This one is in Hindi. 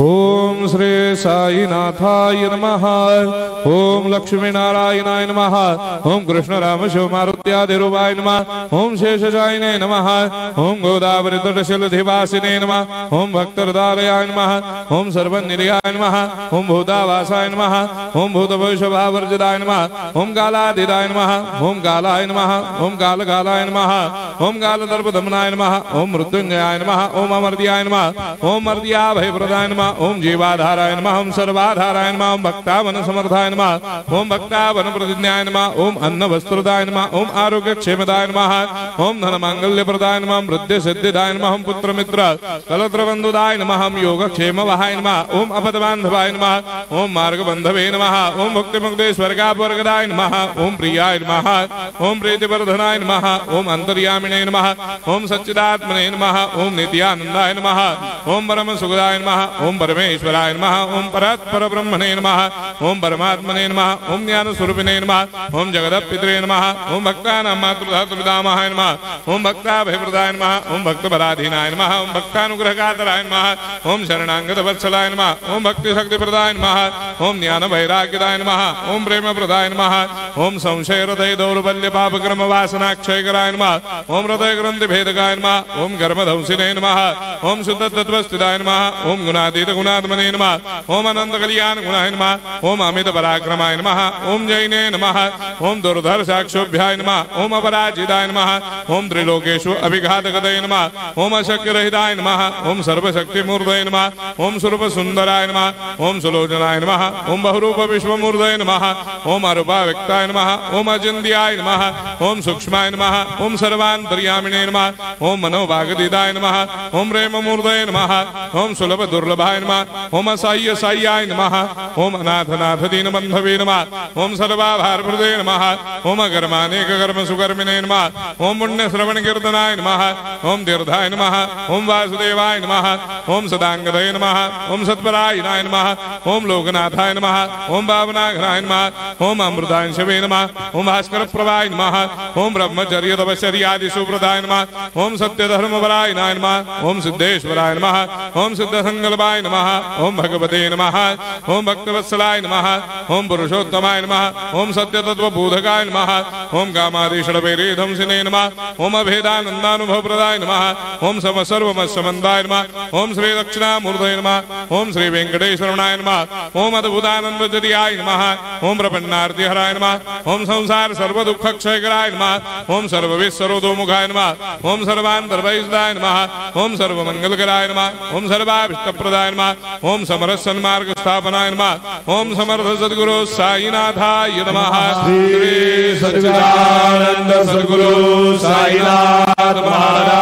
ओम श्री साईनाथाय नमः ओम लक्ष्मीनारायणाय नमः ओम कृष्ण राम शिव मारुत्यादिरूपाय नमः ओम शेषजायने नमः ओम गोदावरी तटशलधिवासिने नमः ओम भक्तरदालयाय नमः ओम सर्वनिलयाय नमः ओम भूतावासाय नमः ओम भूतभविष्यभावर्जिताय नमः ओम कालाधिदाय नमः ओम कालाय नमः ओम कालकालाय नमः ओम गालदर्पधमनाय नमः ओम मृत्युंजयाय नमः ओम अमर्दियाय नमः ओम मर्दिया भयप्रदाय नमः ओम जीवाधाराय नमः ओम सर्वाधाराय नमः ओम भक्तावन समर्थाय नमः ओम भक्तावन प्रतिज्ञाय नमः ओम अन्न वस्त्रदाय नमः ओम आरोग्य क्षेमदाय नमः ओम धन मांगल्य प्रदाय नमः वृद्धि सिद्धिदाय नमः ओम पुत्र मित्र कलत्र बंधुदाय नमः ओम योग क्षेम वहाय नमः ओम अपद बांधवाय नमः ओम मार्ग बंधवे नमः ओम भक्ति मुक्ति स्वर्गापवर्गदाय नमः ओम प्रियाय नमः ओम प्रीतिवर्धनाय नमः ओम अंतर्यामिणी नारायण नम। ओं सच्चिदात्मने नम। ओम नित्यानंदाय नम। ओं परम सुखदाय नम। ओम परमेश्वराय नम। ओं परत परब्रह्मणे नमः। ओम परमात्मने नमः ओम ज्ञान स्वरूपिणे नमः ओम जगदप पितरे नमः ओम भक्तानां मातृधातृपितामहाय नमः ओम भक्ताभिवृताय नमः ओम भक्तपराधीनाय नमः ओम भक्तानुग्रहकातराय नमः ओम शरणांगत वत्सलाय नमः ओम भक्ति शक्ति प्रदाय नमः ओम ज्ञान वैराग्यदाय नमः ओम प्रेम प्रदाय नमः ओम संशय हृदय दौर्बल्य पाप क्रम वासनाक्षय कराय नमः ओम हृदय ग्रंथ भेदकाय नमः ओम गर्म ध्वंसिने नमः ओम शुद्ध तत्व स्थिताय नमः ओम गुणातीत गुणात्मने नमः ओम अनंत कल्याण गुणाय नमः ओम अमित पराक्रमाय नम ओम जैने नम ओम दुर्धर साक्षोभ्याय ओम अपराजिताय नम ओम त्रिलोकेशु अभिघात गदय ओम अशक्य रहिताय नम ओम सर्वशक्ति मूर्धय नम ओम स्वरूप सुंदराय नम ओम सुलोचनाय नम ओम बहुरूप विश्व मूर्धय ओम अरूपा व्यक्ताय नम ओम अजिंद्याय नम ओम सूक्ष्माय नम ओम सर्वान्तर्यामिणे नम ओम मनोभागदिदाय नम ओम रेम मूर्धय नम ओम सुलभ दुर्लभाय नम ओम असह्य साह्याय नम ओम अनाथ पार्थनाथदीन बंधवी नमा ओम सर्वाभार प्रदे नम ओम अकर्मानेक कर्म सुकर्मिने नम ओम पुण्य श्रवण कीर्तनाय नम ओम तीर्थाय नम ओम वासुदेवाय नम ओम सदांगदय नम ओम सत्परायणाय नम ओम लोकनाथाय नम ओम भावनाघनाय नम ओम अमृतांशवे नम ओम भास्कर प्रभाय नम ओम ब्रह्मचर्य तपश्चर्यादि सुप्रदाय नम ओम सत्य धर्म पराय नम ओम सिद्धेश्वराय नम ओम सिद्ध संकल्पाय नम ओम भगवते नम ओम भक्तवत्सलाय नमः ओम पुरुषोत्तमाय नमः ओम सत्य तत्व बोधकाय नम ओम कामादिषडपेरेधम सिने नमः ओम अभेदानंदानुभव प्रदाय नमः ओम समसर्वमस्समन्दाय नम ओम श्री दक्षिणामूर्धय नम ओम श्री वेंकटेश्वरणाय नम ओम अद्भुतानंदजतियाय नम ओम प्रपन्नार्ति हराय नमः ओम संसार सर्व दुख क्षय कराय नमः ओम सर्वविश्वरोदोमुखाय नमः ओम सर्वान्तर्वैष्टाय नमः ओम सर्वमंगलकराय नमः ओम सर्वाभिष्टप्रदाय नम ओम समरसन्मार्ग नम नमः ओम समर्थ सदगुरु साईनाथाय नमः श्री सच्चिदानंद सदगुरु साईनाथ महाराज।